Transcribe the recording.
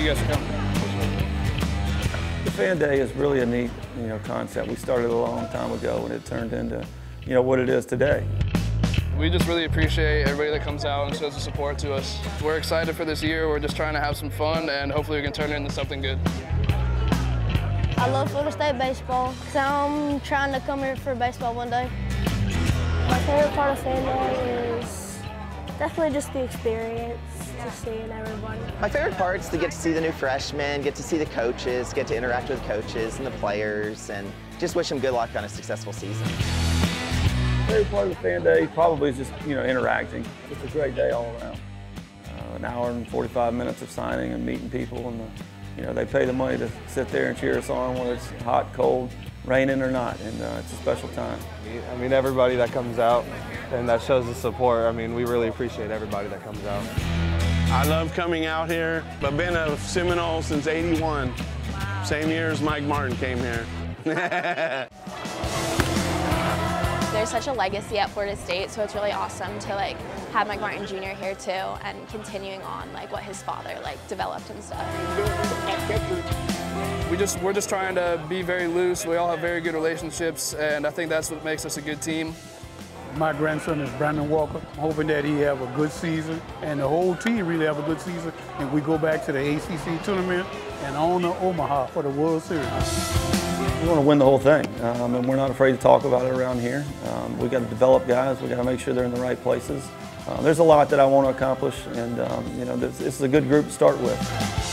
you guys for coming. The fan day is really a neat, you know, concept. We started a long time ago, and it turned into, you know, what it is today. We just really appreciate everybody that comes out and shows the support to us. We're excited for this year. We're just trying to have some fun, and hopefully we can turn it into something good. I love Florida State baseball because I'm trying to come here for baseball one day. My favorite part of fan day is definitely just the experience, just seeing everyone. My favorite part is to get to see the new freshmen, get to see the coaches, get to interact with coaches and the players, and just wish them good luck on a successful season. Favorite part of the fan day probably is just, you know, interacting. It's a great day all around. Uh, an hour and 45 minutes of signing and meeting people, and the, you know, they pay the money to sit there and cheer us on, whether it's hot, cold, raining or not, and uh, it's a special time. I mean, everybody that comes out and that shows the support, I mean, we really appreciate everybody that comes out. I love coming out here. I've been a Seminole since 81. Same year as Mike Martin came here. There's such a legacy at Florida State, so it's really awesome to like have Mike Martin Jr. here too, and continuing on like what his father like developed and stuff. We just we're just trying to be very loose. We all have very good relationships, and I think that's what makes us a good team. My grandson is Brandon Walker. I'm hoping that he have a good season and the whole team really have a good season and we go back to the ACC tournament and on to Omaha for the World Series. We want to win the whole thing, um, and we're not afraid to talk about it around here. Um, we got to develop guys. We got to make sure they're in the right places. Uh, there's a lot that I want to accomplish, and um, you know, this, this is a good group to start with.